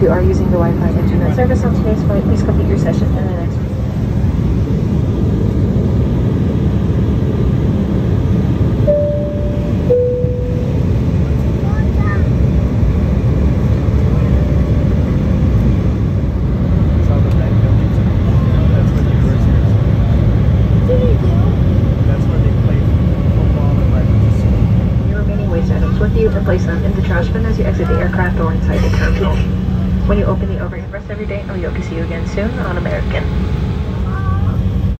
you are using the Wi-Fi internet service on today's flight, please complete your session in the next with you and place them in the trash bin as you exit the aircraft or inside the terminal. When you open the overhead rest your day, I hope to see you again soon on American.